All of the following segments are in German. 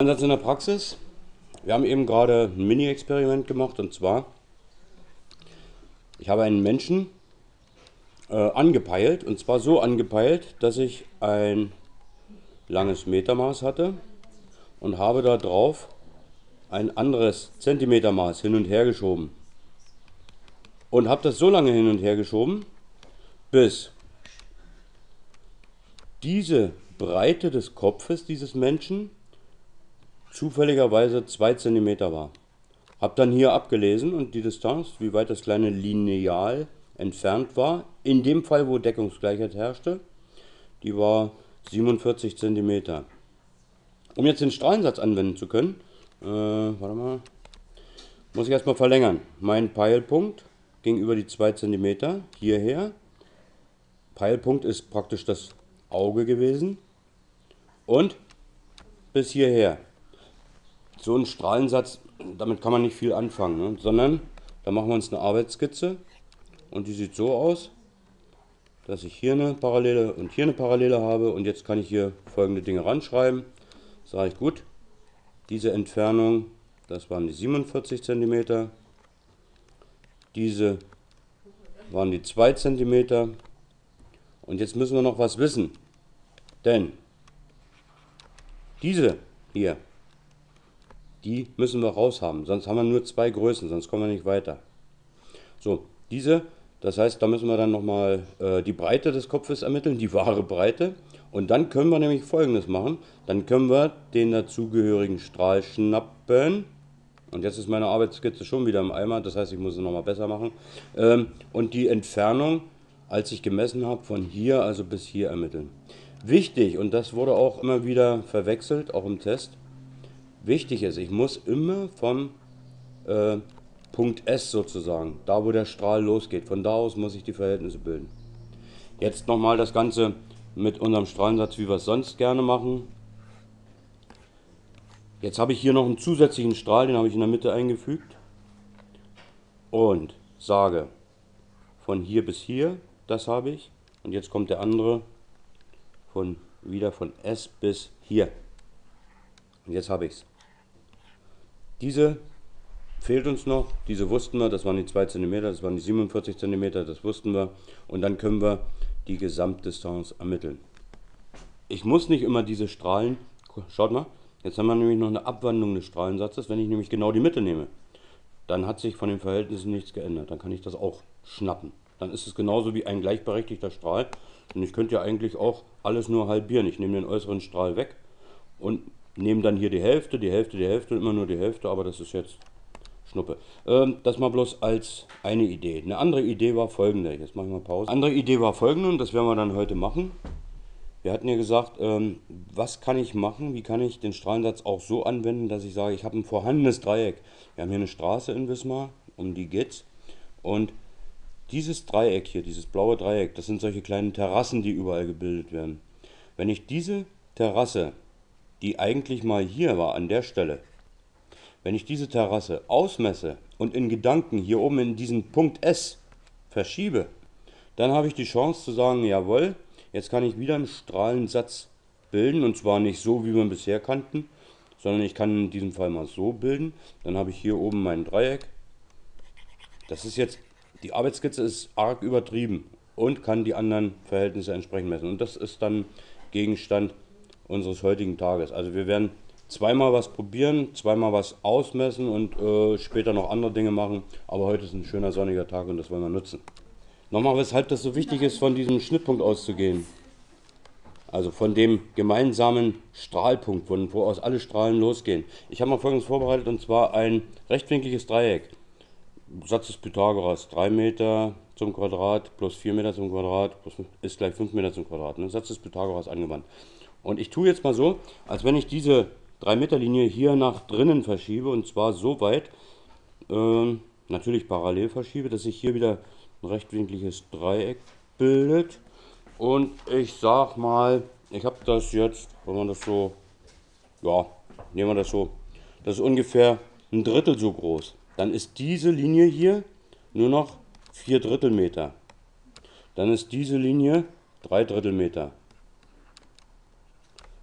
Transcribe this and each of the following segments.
Ansatz in der Praxis. Wir haben eben gerade ein Mini-Experiment gemacht und zwar, ich habe einen Menschen äh, angepeilt und zwar so angepeilt, dass ich ein langes Metermaß hatte und habe da drauf ein anderes Zentimetermaß hin und her geschoben. Und habe das so lange hin und her geschoben, bis diese Breite des Kopfes dieses Menschen zufälligerweise 2 cm war. Habe dann hier abgelesen und die Distanz, wie weit das kleine Lineal entfernt war. In dem Fall, wo Deckungsgleichheit herrschte, die war 47 cm. Um jetzt den Strahlensatz anwenden zu können, äh, warte mal, muss ich erstmal verlängern. Mein Peilpunkt ging über die 2 cm hierher. Peilpunkt ist praktisch das Auge gewesen. Und bis hierher so ein Strahlensatz, damit kann man nicht viel anfangen, ne? sondern da machen wir uns eine Arbeitsskizze und die sieht so aus, dass ich hier eine Parallele und hier eine Parallele habe und jetzt kann ich hier folgende Dinge ranschreiben. Sage ich gut, diese Entfernung, das waren die 47 cm, diese waren die 2 cm und jetzt müssen wir noch was wissen, denn diese hier, die müssen wir raus haben, sonst haben wir nur zwei Größen, sonst kommen wir nicht weiter. So, diese, das heißt, da müssen wir dann nochmal äh, die Breite des Kopfes ermitteln, die wahre Breite. Und dann können wir nämlich folgendes machen. Dann können wir den dazugehörigen Strahl schnappen. Und jetzt ist meine Arbeitsskizze schon wieder im Eimer, das heißt, ich muss es nochmal besser machen. Ähm, und die Entfernung, als ich gemessen habe, von hier also bis hier ermitteln. Wichtig, und das wurde auch immer wieder verwechselt, auch im Test, wichtig ist, ich muss immer vom äh, Punkt S sozusagen, da wo der Strahl losgeht, von da aus muss ich die Verhältnisse bilden. Jetzt nochmal das Ganze mit unserem Strahlensatz, wie wir es sonst gerne machen. Jetzt habe ich hier noch einen zusätzlichen Strahl, den habe ich in der Mitte eingefügt. Und sage, von hier bis hier, das habe ich. Und jetzt kommt der andere von wieder von S bis hier. Und jetzt habe ich es. Diese fehlt uns noch, diese wussten wir, das waren die 2 cm, das waren die 47 cm, das wussten wir. Und dann können wir die Gesamtdistanz ermitteln. Ich muss nicht immer diese Strahlen, schaut mal, jetzt haben wir nämlich noch eine Abwandlung des Strahlensatzes, wenn ich nämlich genau die Mitte nehme. Dann hat sich von den Verhältnissen nichts geändert, dann kann ich das auch schnappen. Dann ist es genauso wie ein gleichberechtigter Strahl. Und ich könnte ja eigentlich auch alles nur halbieren. Ich nehme den äußeren Strahl weg und nehmen dann hier die Hälfte, die Hälfte, die Hälfte, immer nur die Hälfte, aber das ist jetzt Schnuppe. Ähm, das mal bloß als eine Idee. Eine andere Idee war folgende, jetzt machen wir Pause. Eine andere Idee war folgende und das werden wir dann heute machen. Wir hatten ja gesagt, ähm, was kann ich machen, wie kann ich den Strahlensatz auch so anwenden, dass ich sage, ich habe ein vorhandenes Dreieck. Wir haben hier eine Straße in Wismar, um die geht's. Und dieses Dreieck hier, dieses blaue Dreieck, das sind solche kleinen Terrassen, die überall gebildet werden. Wenn ich diese Terrasse die eigentlich mal hier war, an der Stelle, wenn ich diese Terrasse ausmesse und in Gedanken hier oben in diesen Punkt S verschiebe, dann habe ich die Chance zu sagen, jawohl, jetzt kann ich wieder einen Strahlensatz bilden und zwar nicht so, wie wir bisher kannten, sondern ich kann in diesem Fall mal so bilden. Dann habe ich hier oben mein Dreieck. Das ist jetzt, die Arbeitsskizze ist arg übertrieben und kann die anderen Verhältnisse entsprechend messen. Und das ist dann Gegenstand unseres heutigen Tages. Also wir werden zweimal was probieren, zweimal was ausmessen und äh, später noch andere Dinge machen. Aber heute ist ein schöner sonniger Tag und das wollen wir nutzen. Nochmal, weshalb das so wichtig ist, von diesem Schnittpunkt auszugehen. Also von dem gemeinsamen Strahlpunkt, von wo aus alle Strahlen losgehen. Ich habe mal folgendes vorbereitet und zwar ein rechtwinkliges Dreieck. Satz des Pythagoras, 3 Meter zum Quadrat plus 4 Meter zum Quadrat ist gleich 5 Meter zum Quadrat. Ne? Satz des Pythagoras angewandt. Und ich tue jetzt mal so, als wenn ich diese 3 Meter Linie hier nach drinnen verschiebe und zwar so weit, äh, natürlich parallel verschiebe, dass sich hier wieder ein rechtwinkliges Dreieck bildet. Und ich sag mal, ich habe das jetzt, wenn man das so, ja, nehmen wir das so, das ist ungefähr ein Drittel so groß. Dann ist diese Linie hier nur noch 4 Drittel Meter. Dann ist diese Linie 3 Drittel Meter.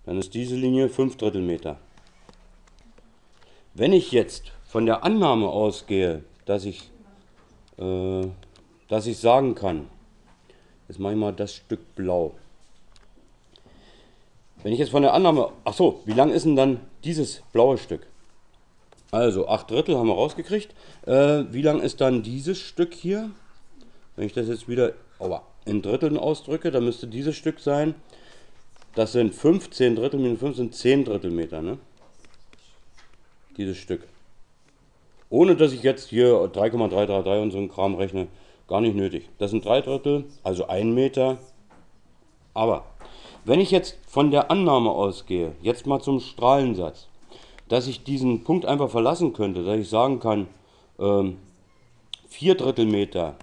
Dann ist diese Linie 5 Drittel Meter. Wenn ich jetzt von der Annahme ausgehe, dass ich, äh, dass ich sagen kann, jetzt mache ich mal das Stück blau. Wenn ich jetzt von der Annahme, ach so, wie lang ist denn dann dieses blaue Stück? Also 8 Drittel haben wir rausgekriegt. Äh, wie lang ist dann dieses Stück hier? Wenn ich das jetzt wieder aua, in Dritteln ausdrücke, dann müsste dieses Stück sein. Das sind 15 Drittel minus 5 sind 10 Drittel Meter, ne? Dieses Stück. Ohne dass ich jetzt hier 3,333 und so einen Kram rechne. Gar nicht nötig. Das sind 3 Drittel, also 1 Meter. Aber wenn ich jetzt von der Annahme ausgehe, jetzt mal zum Strahlensatz, dass ich diesen Punkt einfach verlassen könnte, dass ich sagen kann, ähm, 4 Drittel Meter,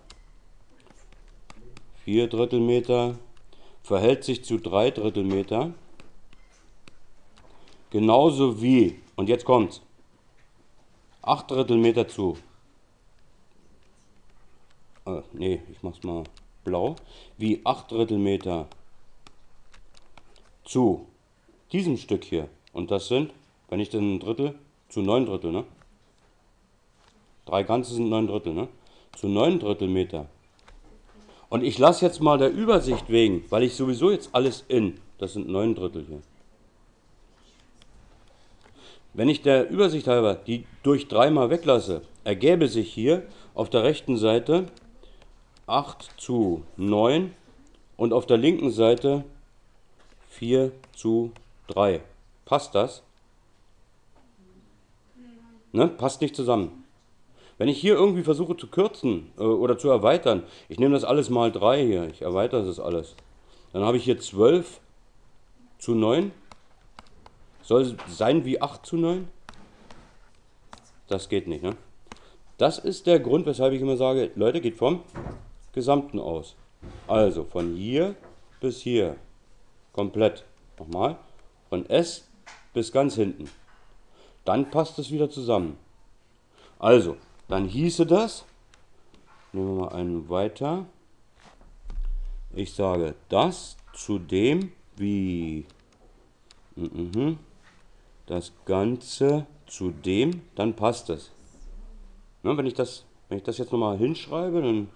4 Drittel Meter verhält sich zu 3 Drittel Meter, genauso wie, und jetzt kommt's, 8 Drittel Meter zu, äh, nee, ich mach's mal blau, wie 8 Drittel Meter zu diesem Stück hier. Und das sind, wenn ich ein Drittel, zu neun Drittel, ne? Drei Ganze sind neun Drittel, ne? Zu neun Drittel Meter. Und ich lasse jetzt mal der Übersicht wegen, weil ich sowieso jetzt alles in, das sind neun Drittel hier. Wenn ich der Übersicht halber die durch dreimal weglasse, ergäbe sich hier auf der rechten Seite 8 zu 9 und auf der linken Seite 4 zu 3. Passt das? Ne? Passt nicht zusammen. Wenn ich hier irgendwie versuche zu kürzen äh, oder zu erweitern, ich nehme das alles mal 3 hier, ich erweitere das alles, dann habe ich hier 12 zu 9. Soll sein wie 8 zu 9? Das geht nicht, ne? Das ist der Grund, weshalb ich immer sage, Leute, geht vom Gesamten aus. Also von hier bis hier komplett. Nochmal. Von S bis ganz hinten. Dann passt es wieder zusammen. Also, dann hieße das, nehmen wir mal einen weiter. Ich sage das zu dem wie mhm, das Ganze zu dem, dann passt es. Ne, wenn, ich das, wenn ich das jetzt nochmal hinschreibe, dann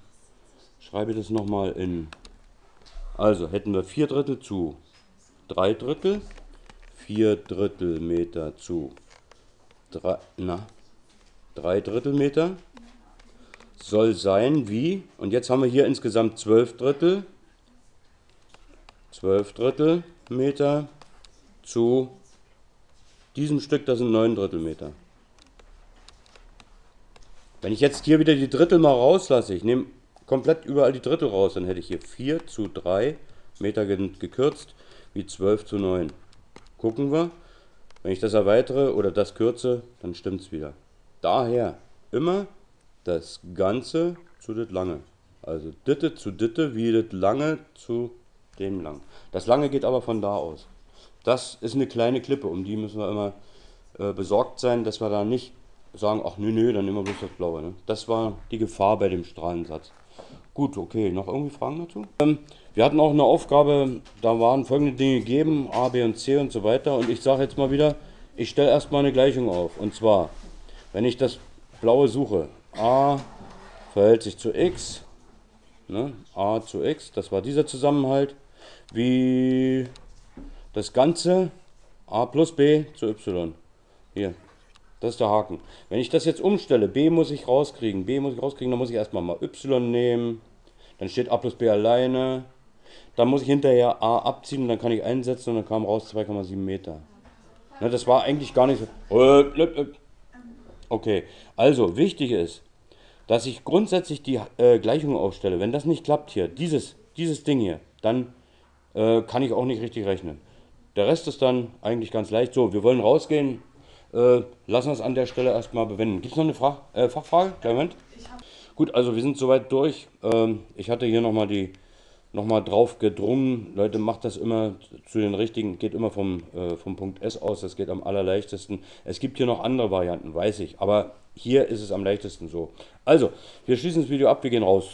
schreibe ich das nochmal in. Also hätten wir 4 Drittel zu 3 Drittel, 4 Drittel Meter zu 3, na, 3 Drittel Meter soll sein wie, und jetzt haben wir hier insgesamt 12 Drittel, 12 Drittel Meter zu diesem Stück, das sind 9 Drittel Meter. Wenn ich jetzt hier wieder die Drittel mal rauslasse, ich nehme komplett überall die Drittel raus, dann hätte ich hier 4 zu 3 Meter gekürzt wie 12 zu 9. Gucken wir, wenn ich das erweitere oder das kürze, dann stimmt es wieder. Daher immer das Ganze zu das Lange. Also Ditte zu Ditte wie das Lange zu dem Lang. Das Lange geht aber von da aus. Das ist eine kleine Klippe, um die müssen wir immer äh, besorgt sein, dass wir da nicht sagen, ach nö, nö, dann nehmen wir bloß das Blaue. Ne? Das war die Gefahr bei dem Strahlensatz. Gut, okay. Noch irgendwie Fragen dazu? Ähm, wir hatten auch eine Aufgabe, da waren folgende Dinge gegeben, A, B und C und so weiter. Und ich sage jetzt mal wieder, ich stelle erstmal eine Gleichung auf. Und zwar, wenn ich das Blaue suche, A verhält sich zu X, ne, A zu X, das war dieser Zusammenhalt, wie das Ganze A plus B zu Y. Hier, das ist der Haken. Wenn ich das jetzt umstelle, B muss ich rauskriegen, B muss ich rauskriegen, dann muss ich erstmal mal Y nehmen. Dann steht A plus B alleine. Dann muss ich hinterher A abziehen und dann kann ich einsetzen und dann kam raus 2,7 Meter. Ne, das war eigentlich gar nicht so. Okay, also wichtig ist, dass ich grundsätzlich die äh, Gleichung aufstelle. Wenn das nicht klappt hier, dieses, dieses Ding hier, dann äh, kann ich auch nicht richtig rechnen. Der Rest ist dann eigentlich ganz leicht. So, wir wollen rausgehen. Äh, lassen wir es an der Stelle erstmal bewenden. Gibt es noch eine Fra äh, Fachfrage? Moment. Gut, also wir sind soweit durch. Ähm, ich hatte hier nochmal die nochmal drauf gedrungen. Leute, macht das immer zu den richtigen, geht immer vom, äh, vom Punkt S aus, das geht am allerleichtesten. Es gibt hier noch andere Varianten, weiß ich, aber hier ist es am leichtesten so. Also, wir schließen das Video ab, wir gehen raus.